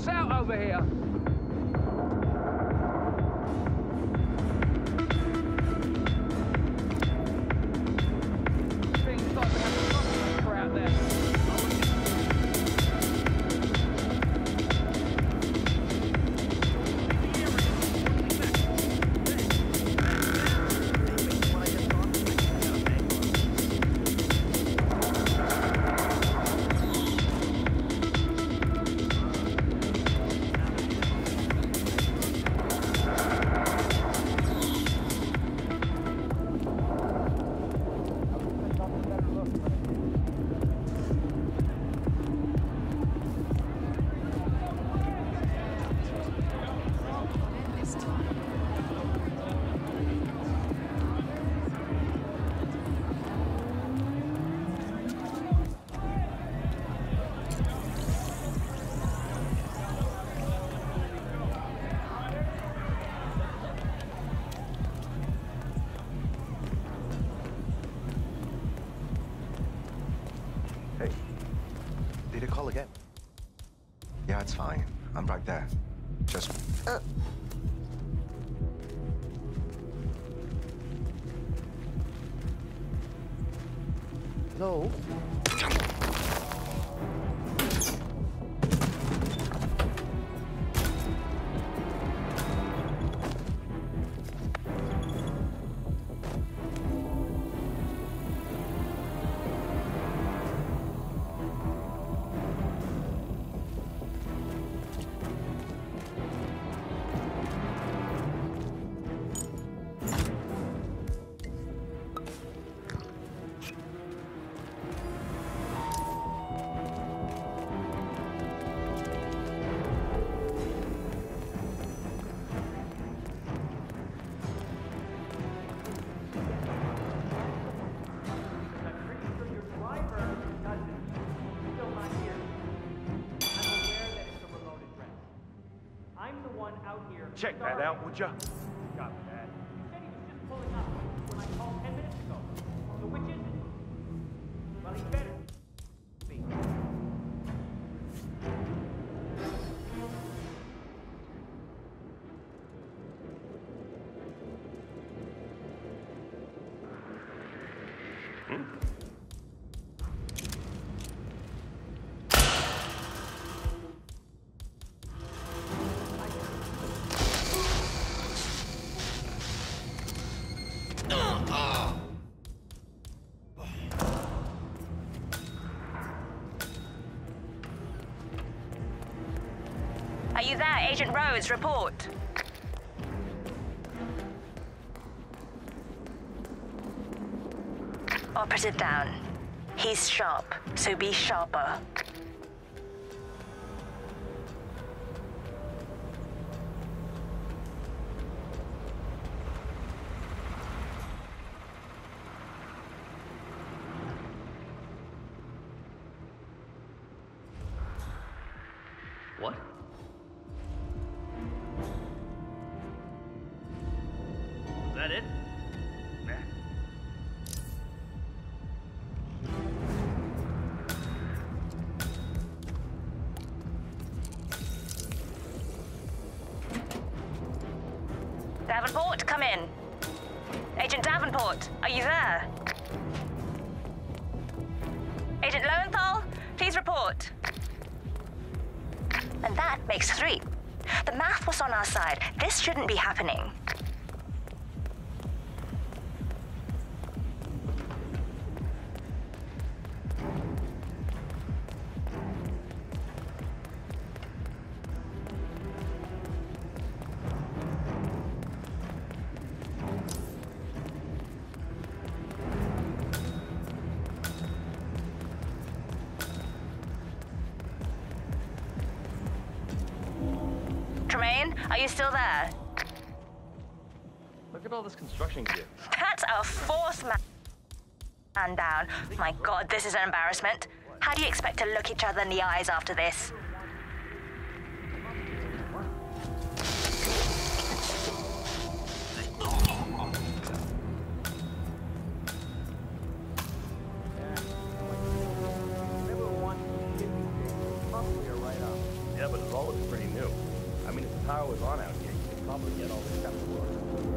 us out over here. Call again. Yeah, it's fine. I'm right there. Just... Uh. Hello? Check that out, would ya? Copy that. You said he was just pulling up when I called 10 minutes ago. So which is it? Well, he better be. Hmm? Are you there, Agent Rhodes? Report. Operative down. He's sharp, so be sharper. What? That it? Davenport, come in. Agent Davenport, are you there? Agent Lowenthal, please report. And that makes three. The math was on our side. This shouldn't be happening. Are you still there? Look at all this construction gear. That's our fourth ma- man down. My god, this is an embarrassment. How do you expect to look each other in the eyes after this? probably get all the work.